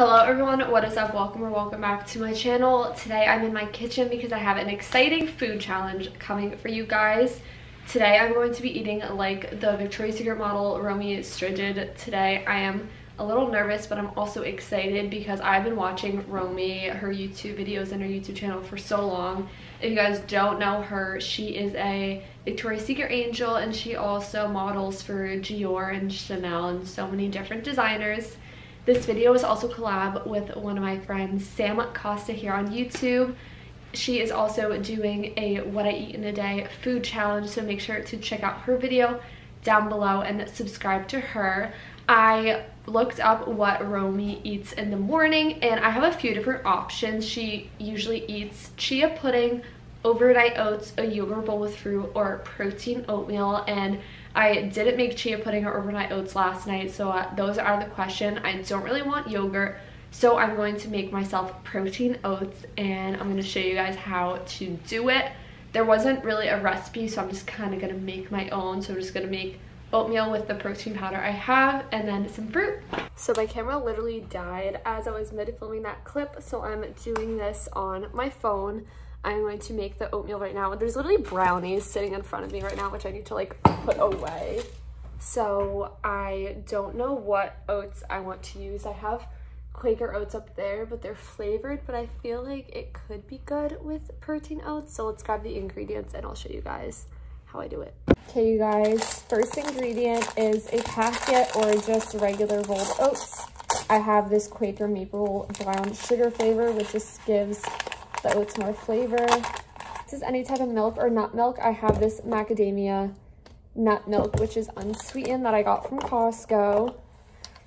Hello everyone, what is up? Welcome or welcome back to my channel. Today I'm in my kitchen because I have an exciting food challenge coming for you guys. Today I'm going to be eating like the Victoria's Secret model Romee Strijd. Today I am a little nervous but I'm also excited because I've been watching Romee, her YouTube videos and her YouTube channel for so long. If you guys don't know her, she is a Victoria's Secret angel and she also models for Dior and Chanel and so many different designers. This video is also collab with one of my friends, Sam Costa here on YouTube. She is also doing a what I eat in a day food challenge, so make sure to check out her video down below and subscribe to her. I looked up what Romee eats in the morning and I have a few different options. She usually eats chia pudding, overnight oats, a yogurt bowl with fruit, or protein oatmeal and I didn't make chia pudding or overnight oats last night, so uh, those are out of the question. I don't really want yogurt, so I'm going to make myself protein oats, and I'm going to show you guys how to do it. There wasn't really a recipe, so I'm just kind of going to make my own. So I'm just going to make oatmeal with the protein powder I have, and then some fruit. So my camera literally died as I was mid-filming that clip, so I'm doing this on my phone. I'm going to make the oatmeal right now. There's literally brownies sitting in front of me right now, which I need to like put away. So I don't know what oats I want to use. I have Quaker oats up there, but they're flavored, but I feel like it could be good with protein oats. So let's grab the ingredients and I'll show you guys how I do it. Okay, you guys, first ingredient is a packet or just regular rolled oats. I have this Quaker maple brown sugar flavor, which just gives the oats more flavor. This is any type of milk or nut milk. I have this macadamia nut milk, which is unsweetened that I got from Costco.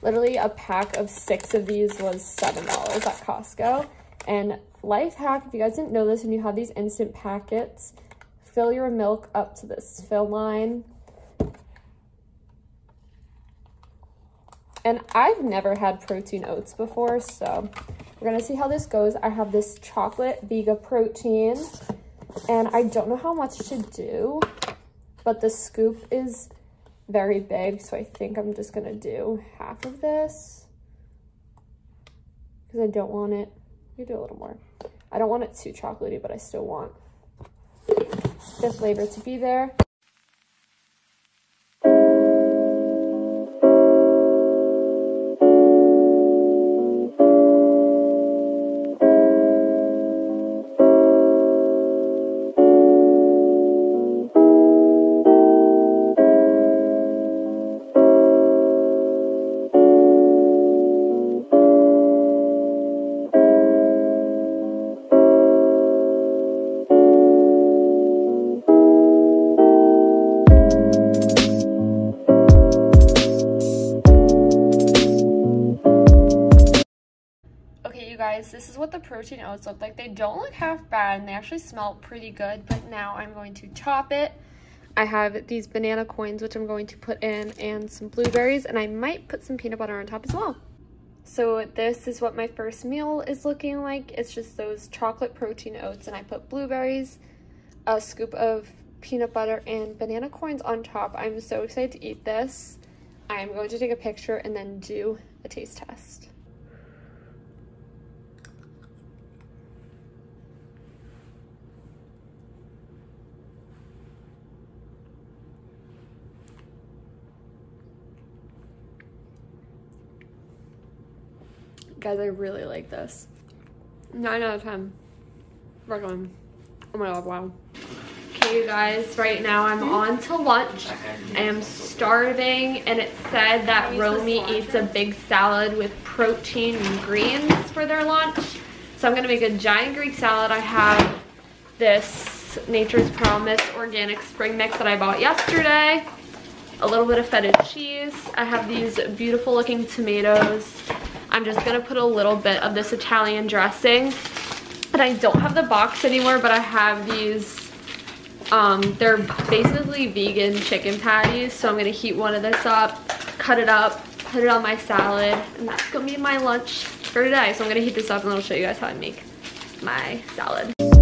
Literally a pack of six of these was $7 at Costco. And life hack, if you guys didn't know this when you have these instant packets, fill your milk up to this fill line. And I've never had protein oats before, so we're gonna see how this goes. I have this chocolate Vega protein and I don't know how much to do, but the scoop is very big. So I think I'm just gonna do half of this because I don't want it, you do a little more. I don't want it too chocolatey, but I still want the flavor to be there. Is what the protein oats look like. They don't look half bad and they actually smell pretty good, but now I'm going to chop it. I have these banana coins, which I'm going to put in, and some blueberries, and I might put some peanut butter on top as well. So this is what my first meal is looking like. It's just those chocolate protein oats, and I put blueberries, a scoop of peanut butter, and banana coins on top. I'm so excited to eat this. I'm going to take a picture and then do a taste test. Guys, I really like this. 9 out of 10. Recommend. Oh my god, wow. Okay, you guys, right now I'm on to lunch. I am starving, and it said that Romee eats a big salad with protein and greens for their lunch. So I'm gonna make a giant Greek salad. I have this Nature's Promise organic spring mix that I bought yesterday. A little bit of feta cheese. I have these beautiful looking tomatoes I'm just gonna put a little bit of this Italian dressing. And I don't have the box anymore, but I have these, um, they're basically vegan chicken patties. So I'm gonna heat one of this up, cut it up, put it on my salad, and that's gonna be my lunch for today. So I'm gonna heat this up and I'll show you guys how I make my salad.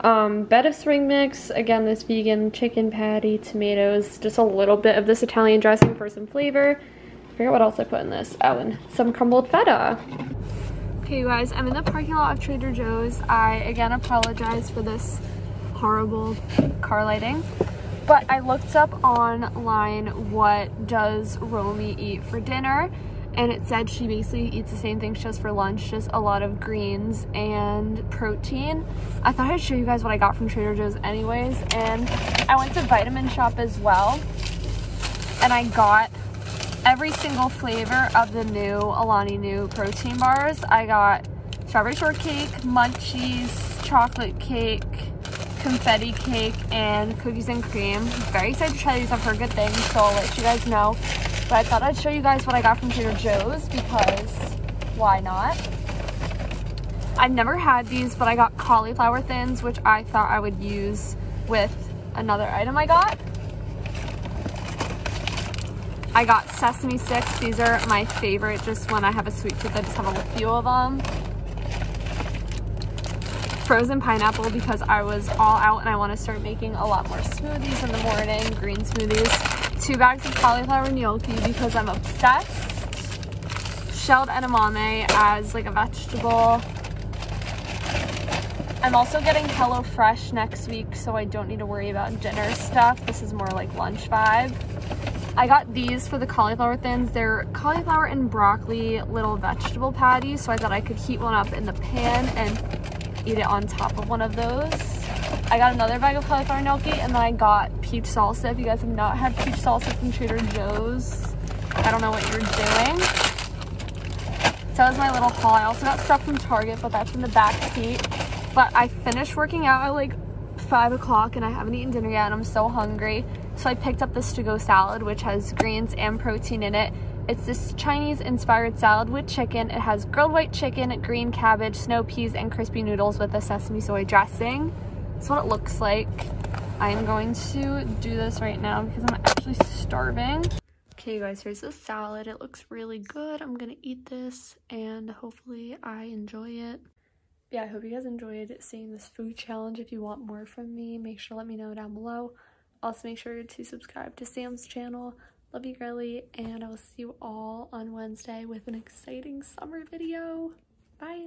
Um, bed of spring mix, again, this vegan chicken patty, tomatoes, just a little bit of this Italian dressing for some flavor. I forget what else I put in this. Oh, and some crumbled feta. Okay, you guys, I'm in the parking lot of Trader Joe's. I, again, apologize for this horrible car lighting. But I looked up online what does Romee eat for dinner and it said she basically eats the same thing she does for lunch, just a lot of greens and protein. I thought I'd show you guys what I got from Trader Joe's anyways, and I went to Vitamin Shoppe as well, and I got every single flavor of the new Alani Nu protein bars. I got strawberry shortcake, munchies, chocolate cake, confetti cake, and cookies and cream. Very excited to try these. I've heard good things, so I'll let you guys know but I thought I'd show you guys what I got from Trader Joe's because why not? I've never had these, but I got cauliflower thins, which I thought I would use with another item I got. I got sesame sticks. These are my favorite just when I have a sweet tooth. I just have a few of them. Frozen pineapple because I was all out and I want to start making a lot more smoothies in the morning, green smoothies two bags of cauliflower gnocchi because I'm obsessed. Shelled edamame as like a vegetable. I'm also getting HelloFresh next week, so I don't need to worry about dinner stuff. This is more like lunch vibe. I got these for the cauliflower thins. They're cauliflower and broccoli little vegetable patties, so I thought I could heat one up in the pan and eat it on top of one of those. I got another bag of cauliflower gnocchi and then I got peach salsa. If you guys have not had peach salsa from Trader Joe's, I don't know what you're doing. So that was my little haul. I also got stuff from Target, but that's in the back seat. But I finished working out at like 5 o'clock and I haven't eaten dinner yet and I'm so hungry. So I picked up this to-go salad, which has greens and protein in it. It's this Chinese-inspired salad with chicken. It has grilled white chicken, green cabbage, snow peas, and crispy noodles with a sesame soy dressing. That's what it looks like. I'm going to do this right now because I'm actually starving. Okay, you guys, here's the salad. It looks really good. I'm gonna eat this and hopefully I enjoy it. Yeah, I hope you guys enjoyed seeing this food challenge. If you want more from me, make sure to let me know down below. Also, make sure to subscribe to Sam's channel. Love you, girly, and I will see you all on Wednesday with an exciting summer video. Bye!